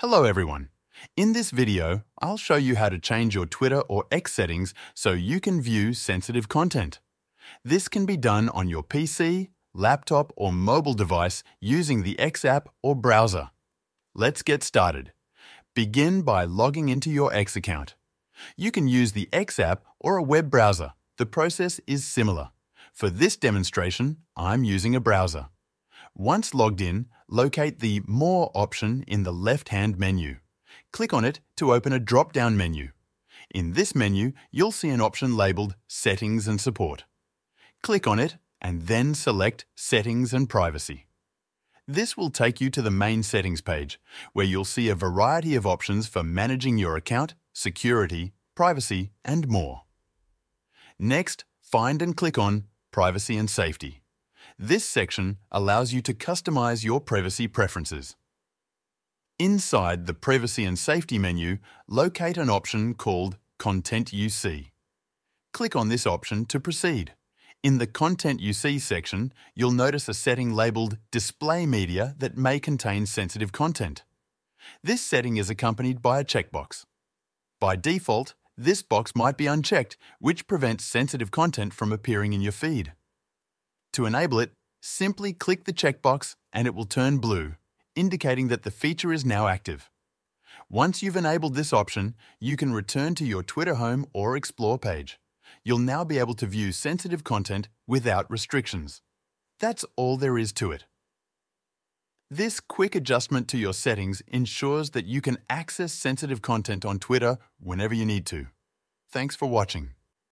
Hello everyone. In this video, I'll show you how to change your Twitter or X settings so you can view sensitive content. This can be done on your PC, laptop or mobile device using the X app or browser. Let's get started. Begin by logging into your X account. You can use the X app or a web browser. The process is similar. For this demonstration, I'm using a browser. Once logged in, locate the More option in the left-hand menu. Click on it to open a drop-down menu. In this menu, you'll see an option labelled Settings and Support. Click on it and then select Settings and Privacy. This will take you to the main settings page, where you'll see a variety of options for managing your account, security, privacy and more. Next, find and click on Privacy and Safety. This section allows you to customize your privacy preferences. Inside the Privacy and Safety menu, locate an option called Content You See. Click on this option to proceed. In the Content You See section, you'll notice a setting labelled Display Media that may contain sensitive content. This setting is accompanied by a checkbox. By default, this box might be unchecked, which prevents sensitive content from appearing in your feed. To enable it, simply click the checkbox and it will turn blue, indicating that the feature is now active. Once you've enabled this option, you can return to your Twitter home or Explore page. You'll now be able to view sensitive content without restrictions. That's all there is to it. This quick adjustment to your settings ensures that you can access sensitive content on Twitter whenever you need to. Thanks for watching.